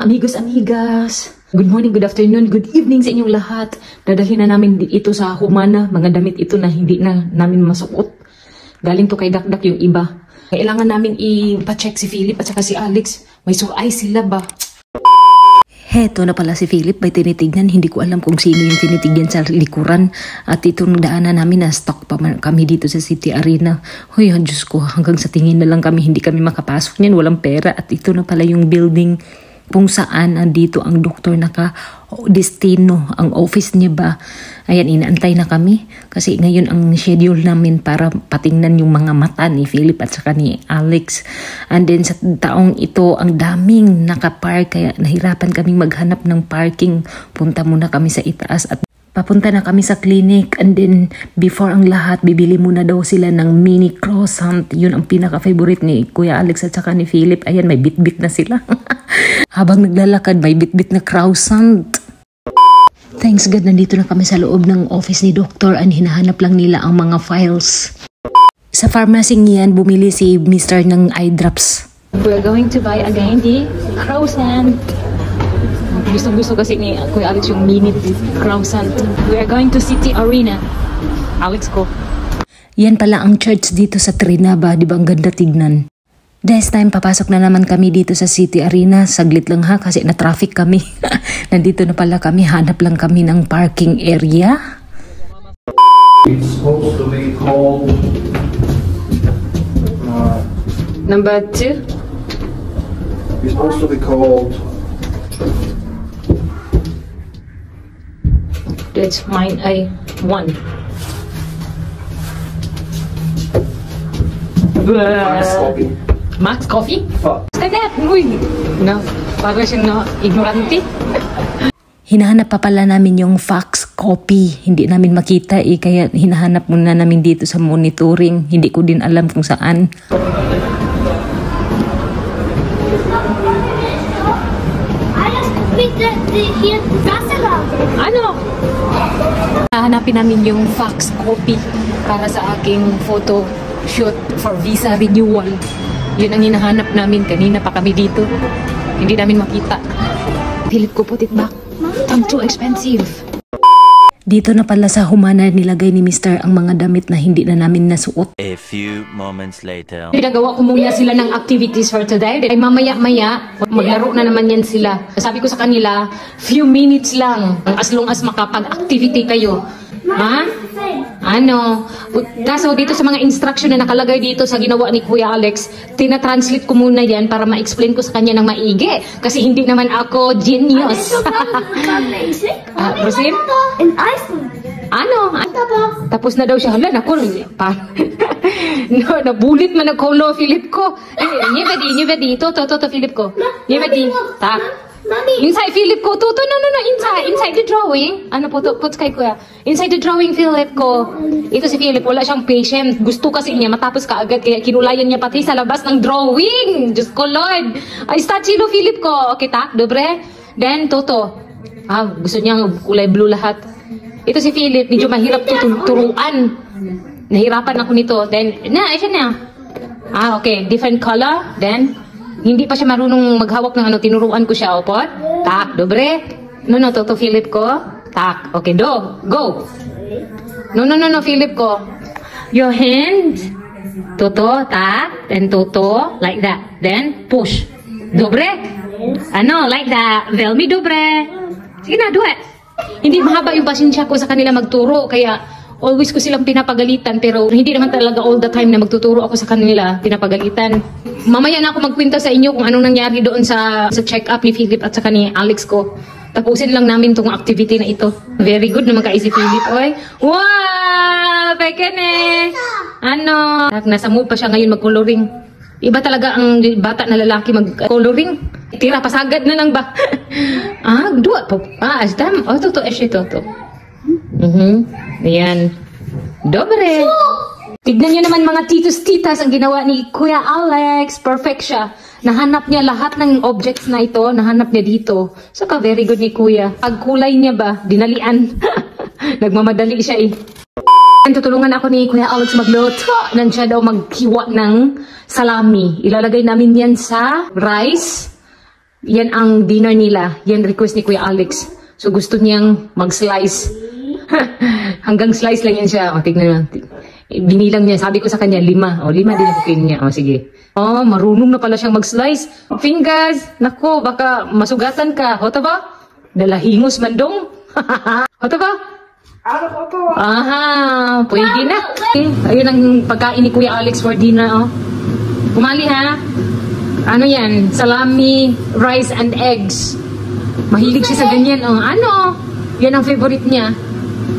Amigos, amigas. Good morning, good afternoon, good evening sa inyong lahat. Dadalhin na namin ito sa humana, mga damit ito na hindi na namin masuot. Galing to kay Dakdak yung iba. Kailangan namin i-check si Philip at saka si Alex. May suay sila ba? Heto na pala si Philip may tinitignan. Hindi ko alam kung sino yung tinitignan sa likuran. At itong daanan namin na stock pa kami dito sa City Arena. Hoy, oh, Diyos ko, hanggang sa tingin na lang kami, hindi kami makapasok niyan. Walang pera. At ito na pala yung building kung saan nandito ang doktor naka destino, ang office niya ba. Ayan, inaantay na kami kasi ngayon ang schedule namin para patingnan yung mga mata ni Philip at saka ni Alex. And then sa taong ito, ang daming nakapark kaya nahirapan kaming maghanap ng parking. Punta muna kami sa itaas at Papunta na kami sa clinic and then before ang lahat, bibili muna daw sila ng mini croissant. Yun ang pinaka-favorite ni Kuya Alex at saka ni Philip. Ayan, may bit-bit na sila. Habang naglalakad, may bit-bit na croissant. Thanks God, nandito na kami sa loob ng office ni Doctor and hinahanap lang nila ang mga files. Sa pharmacy niyan, bumili si Mr. ng eye drops. We're going to buy again the croissant. Gusto gusto kasi ni Kuya Alex yung mini croissant. We are going to City Arena. Alex ko. Yan pala ang church dito sa Trinaba, di ba ang ganda tignan? This time, papasok na naman kami dito sa City Arena. Saglit lang ha, kasi na-traffic kami. Nandito na pala kami, hanap lang kami ng parking area. It's supposed to be called, uh, Number two. it's supposed to be called, That's mine. Ay, one. Max Copy. Max Coffee? Stand up! Uy! No, para siyang no, ignorante. Hinahanap pa pala namin yung fax copy. Hindi namin makita eh, kaya hinahanap muna namin dito sa monitoring. Hindi ko din alam kung saan. Alles bitte die hier Wasser haben. Ano? Hahanapin namin yung fax copy para sa aking photo shoot for visa renewal. Yun ang hinahanap namin. Kanina pa kami dito. Hindi namin makita. Philip ko, put it back. I'm too expensive. Dito na pala sa humana nilagay ni Mr. ang mga damit na hindi na namin nasuot. A few moments later. Pinagawa ko muna sila ng activities for today. Ay mamaya-maya, maglaro na naman yan sila. Sabi ko sa kanila, few minutes lang. As long as makapag-activity kayo. Ha? Ano? Kaso dito sa mga instruction na nakalagay dito sa ginawa ni Kuya Alex, tinatranslate ko muna yan para ma-explain ko sa kanya ng maigi. Kasi hindi naman ako genius. Amazing. Ah, proceed? In Iceland. ano? Tapos, Tapos na daw siya. Hala, naku. Pa. no, nabulit man ako, lo, Philip ko. Eh, Nye bedi, nye bedi. To, to, to, to, Philip ko. Nye bedi. Tak. Mami, Inside Philip ko. To, to, no, no, no. Inside. Inside the drawing. Ano po to? Put kay kuya. Inside the drawing, Philip ko. Ito si Philip. Wala siyang patient. Gusto kasi niya matapos kaagad. Kaya kinulayan niya pati sa labas ng drawing. Diyos ko, Lord. Ay, stachilo, Philip ko. Okay, tak? Dobre? Then, Toto. Ah, gusto niya kulay blue lahat. Ito si Philip. Medyo mahirap to tu- turuan. Nahirapan ako nito. Then, na, siya na. Ah, okay. Different color. Then, hindi pa siya marunong maghawak ng ano. Tinuruan ko siya. Opot. Tak. Dobre. No, no. Toto, Philip ko. Tak. Okay, do. Go. No, no, no, no, Philip ko. Your hand. Toto, tak. Then toto. Like that. Then, push. Dobre. Ano, like that. Velmi, dobre. Sige na, do it. Hindi mahaba yung pasensya ko sa kanila magturo. Kaya, always ko silang pinapagalitan. Pero hindi naman talaga all the time na magtuturo ako sa kanila. Pinapagalitan. Mamaya na ako magkwenta sa inyo kung anong nangyari doon sa, sa check-up ni Philip at saka ni Alex ko. Tapusin lang namin tong activity na ito. Very good naman si Philip, oy. Wow! Pekene! Ano? Nasa mood pa siya ngayon mag-coloring. Iba talaga ang bata na lalaki mag-coloring. Tira, pasagad na lang ba? ah, dua po. Ah, asdam. Oh, to, to, eh, to, to. Mhm. Ayan. Dobre. Tignan niyo naman mga titos-titas ang ginawa ni Kuya Alex. Perfect siya. Nahanap niya lahat ng objects na ito. Nahanap niya dito. Saka very good ni Kuya. Pagkulay niya ba, dinalian. Nagmamadali siya eh. Tutulungan ako ni Kuya Alex magluto. Nan siya daw maghiwa ng salami. Ilalagay namin yan sa rice. Yan ang dinner nila. Yan request ni Kuya Alex. So gusto niyang mag-slice. Hanggang slice lang yan siya. O, tignan. Eh, Binilang niya. Sabi ko sa kanya, lima. O, lima din ako niya. O, sige. Oh, marunong na pala siyang mag-slice. Fingers. Nako, baka masugatan ka. Hota ba? Dalahingos mandong. Hota ba? Aha, pwede na. Ayun ang pagkain ni Kuya Alex for dinner, oh. Pumali ha. Ano yan? Salami, rice and eggs. Mahilig siya sa ganyan. Oh, ano? Yan ang favorite niya.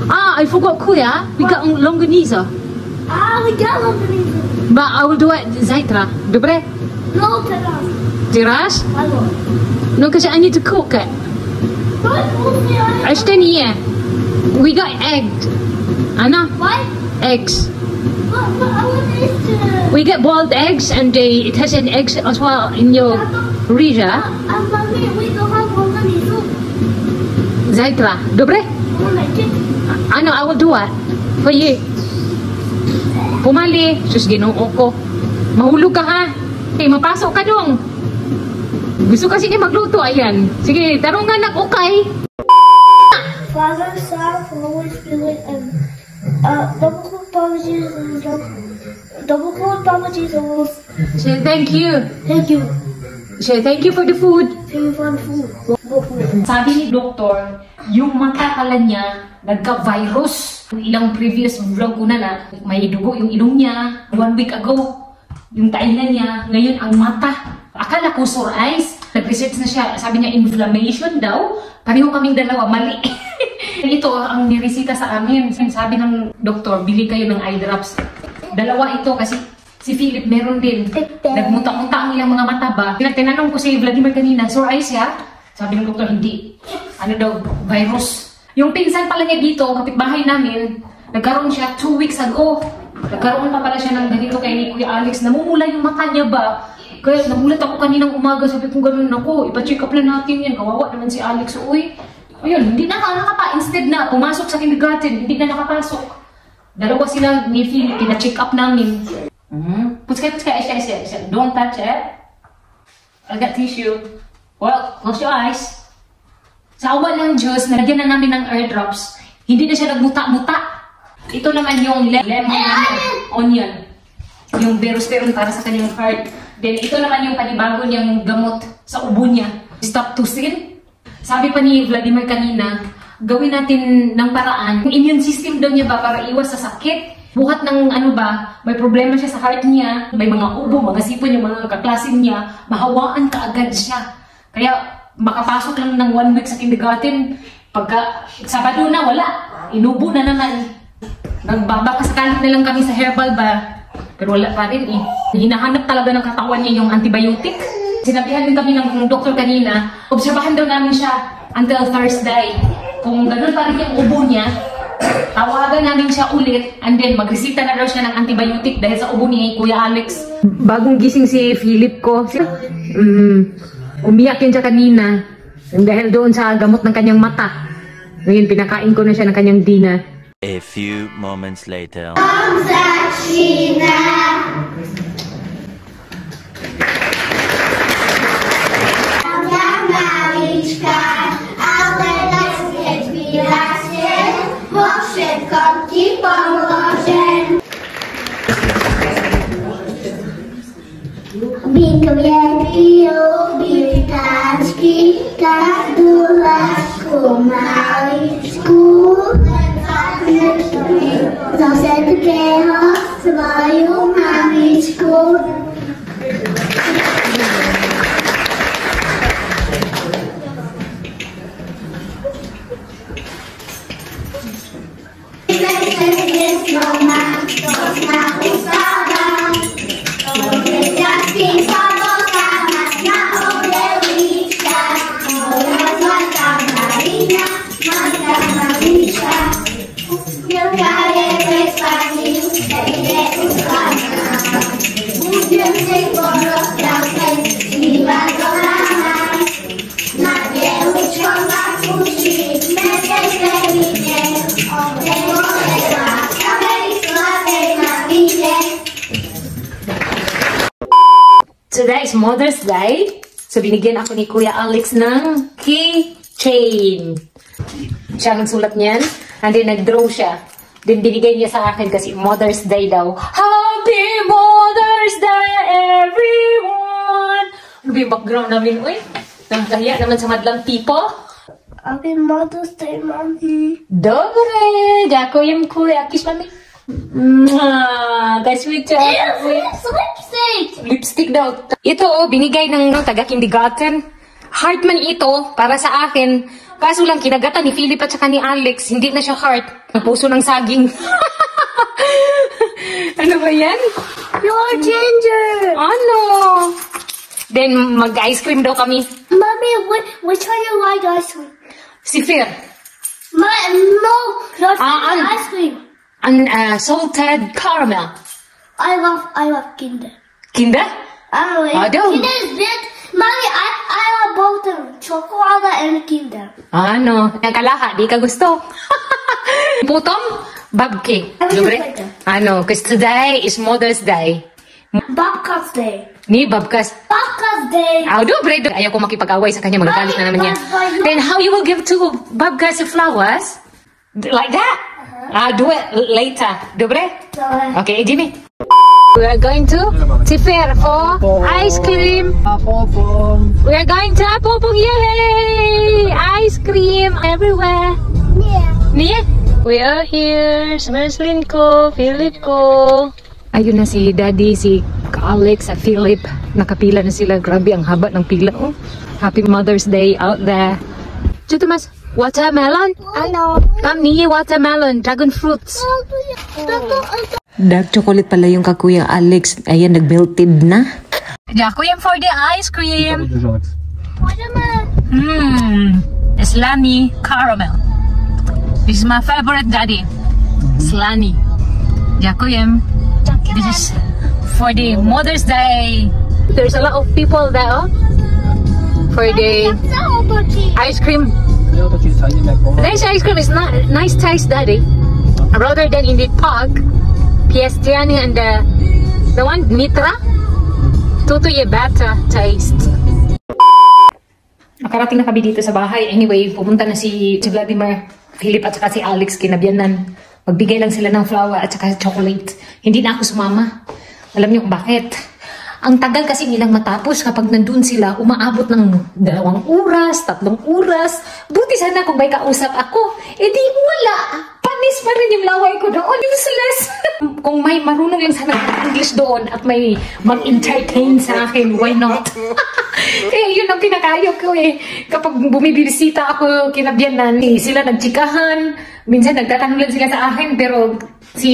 Ah, I forgot Kuya. We got longanisa. Ah, we got of. But I will do it zaitra. Dobre? No, teraz. Tiras? Albo. No, kasi I need to cook it. What? What? Ashton niya. We got egg. What? Eggs. What? What? I want this to... We get boiled eggs and they, it has an eggs as well in your rija. Mommy, we don't have one of. Oh, Zaitra. Dobre? Ano, I will do. For you. Pumali. Sus, ginoo ko. Mahulog ka ha. Okay, mapasok ka dong. Gusto kasi niya magluto, ayan. Sige, tarungan na okay. Father, Son, Holy Spirit, and uh, double quote apologies and double, double apologies and we'll Say thank you. thank you. Say thank you for the food. Thank you for the food. Sabi ni doktor, yung mata pala niya nagka-virus. Yung ilang previous vlog ko na na, may dugo yung ilong niya. One week ago, yung taingan niya. Ngayon, ang mata. Akala ko sore eyes. Nag-research na siya. Sabi niya, inflammation daw. Pareho kaming dalawa. Mali. ito ang niresita sa amin. Sabi ng doktor, bili kayo ng eye drops. Dalawa ito kasi si Philip meron din. Nagmunta-munta ang ilang mga mata ba. Tinanong ko si Vladimir kanina, sore eyes siya? Sabi ng doktor, hindi. Ano daw, virus. Yung pinsan pala niya dito, kapitbahay namin, nagkaroon siya two weeks ago. Nagkaroon pa pala siya ng ganito kay ni Kuya Alex. Namumula yung mata niya ba? Kaya namulat ako kaninang umaga, sabi ko ganun ako, ipa-check up na natin yan. Kawawa naman si Alex. Uy, ayun, hindi na nakapa. Instead na, pumasok sa kindergarten, hindi na nakapasok. Dalawa sila ni Philip, pina-check up namin. Mm-hmm. Puts kayo, puts kayo, Esya, Esya, Esya. Don't touch it. I got tissue. Well, close your eyes. Sa awa ng Diyos, nalagyan na namin ng airdrops. Hindi na siya nagmuta-muta. Ito naman yung le- lemon onion. Yung berosperon para sa kanyang heart. Then ito naman yung panibago niyang gamot sa ubo niya. Stop to sin. Sabi pa ni Vladimir kanina, gawin natin ng paraan. Yung immune system daw niya ba para iwas sa sakit? Buhat ng ano ba, may problema siya sa heart niya, may mga ubo, mga sipon yung mga kaklasin niya, mahawaan ka agad siya. Kaya makapasok lang ng one week sa kindergarten, pagka Sabado na, wala. Inubo na naman. Nagbabakasakalit na lang kami sa herbal ba, pero wala pa rin eh. Hinahanap talaga ng katawan niya yung antibiotic. Sinabihan din kami ng doktor kanina, obserbahan daw namin siya until Thursday. Kung ganun pa rin yung ubo niya, tawagan namin siya ulit and then magresita na daw siya ng antibiotic dahil sa ubo ni Kuya Alex. Bagong gising si Philip ko. Mm, umiyak yun siya kanina dahil doon sa gamot ng kanyang mata. Ngayon, pinakain ko na siya ng kanyang dinner. A few moments later. Hliadky robili vtáčky, každú lásku maličku. Zo všetkého svoju mamičku Mother's Day. So, binigyan ako ni Kuya Alex ng keychain. Siya ang sulat niyan. And then, nag-draw siya. Then, binigay niya sa akin kasi Mother's Day daw. Happy Mother's Day, everyone! Ano ba yung background namin, uy? Nangkahiya naman sa madlang people. Happy Mother's Day, Mommy. Dobre! Ďakujem, kuya. Kiss mami. Ka-sweet siya. It's lipstick. Lipstick daw. Ito, oh, binigay ng no, taga-kindergarten. Heart man ito, para sa akin. Kaso lang, kinagatan ni Philip at saka ni Alex. Hindi na siya heart. Ang puso ng saging. ano ba yan? You're ginger. Ano? Then, mag-ice cream daw kami. Mommy, which, which one you like ice cream? Si Fer. My, no, not Ah, ah. ice cream. Ang uh, salted caramel. I love, I love Kinder. Kinder? I don't know. I don't. Kinder is big. Mommy, I, I love both of them. Chocolate and Kinder. Ano? Ang kalaha, di ka gusto. Putom? Babke. Ano Dobre? Ano? Because today is Mother's Day. Babka's Day. Ni Babkas. Babka's Day. Ah, dobre. Ayaw ko makipag-away sa kanya. Magagalit na naman niya. Then how you will give to Babkas flowers? Like that? Ah, do it later. Dobre? Okay, Jimmy. We are going to Tifer for ice cream. We are going to Apopong. Yay! Ice cream everywhere. yeah. Nia? We are here. Smerslin ko, Philip ko. Ayun na si Daddy, si Alex at Philip. Nakapila na sila. Grabe ang haba ng pila. Oh. Happy Mother's Day out there. Chuto mas, watermelon? Ano? Kam niya watermelon, dragon fruits. Dark chocolate pala yung kakuyang Alex. Ayan, nag-melted na. Jakuyem for the ice cream. Watermelon. Mmm, Slani caramel. This is my favorite, Daddy. Slani. Jakuyem. This is for the Mother's Day. There's a lot of people there oh, for the ice cream. This ice cream is not nice taste, Daddy. Rather than in the park, Piestiani and the the one Mitra, Tutuye better taste. Nakarating na kami dito sa bahay. Anyway, pumunta na si, si Vladimir, Philip at saka si Alex kinabiyanan. Magbigay lang sila ng flower at saka chocolate. Hindi na ako sumama. Alam niyo kung bakit? Ang tagal kasi nilang matapos kapag nandun sila, umaabot ng dalawang oras, tatlong oras. Buti sana kung may kausap ako. Eh di wala. Panis pa rin yung laway ko doon. Useless. kung may marunong lang sana ng English doon at may mag-entertain sa akin, why not? eh, yun ang pinakayo ko eh. Kapag bumibisita ako kinabyanan, eh, sila nagchikahan. Minsan nagtatanong lang sila sa akin, pero si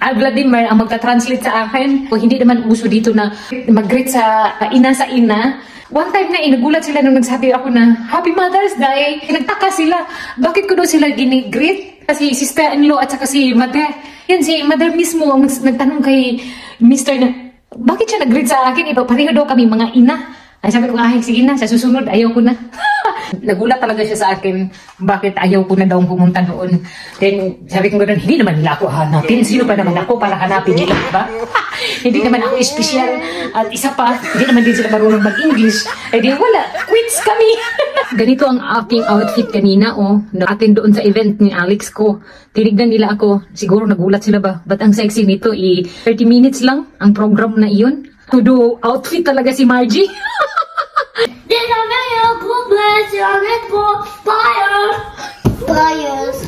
Al Vladimir ang magta-translate sa akin. Hindi naman uso dito na mag-greet sa ina sa ina. One time na, inagulat sila nung nagsabi ako na, Happy Mother's Day! Nagtaka sila, bakit ko daw sila ginigreet? Kasi sister-in-law at saka si mother. Yan, si mother mismo ang nagtanong kay Mr. na, bakit siya nag-greet sa akin? Iba, pareho daw kami mga ina. Ay sabi ko, ay sige na, sa susunod, ayaw na. Nagulat talaga siya sa akin, bakit ayaw ko na daw pumunta doon. Then, sabi ko gano'n, hindi naman nila ako hanapin. Sino pa naman ako para hanapin nila, di ba? hindi naman ako espesyal. At isa pa, hindi naman din sila marunong mag-English. Eh di wala, quits kami. Ganito ang aking outfit kanina, oh. Atin doon sa event ni Alex ko. Tinignan nila ako. Siguro nagulat sila ba? Ba't ang sexy nito? Eh, 30 minutes lang ang program na iyon. To do outfit talaga si Margie. Let's run it for fire. Fires.